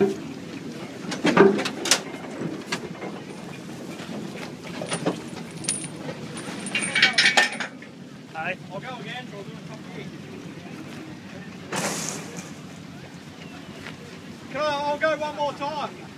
Hi. I'll go again, so I'll do a couple Come on, I'll go one more time.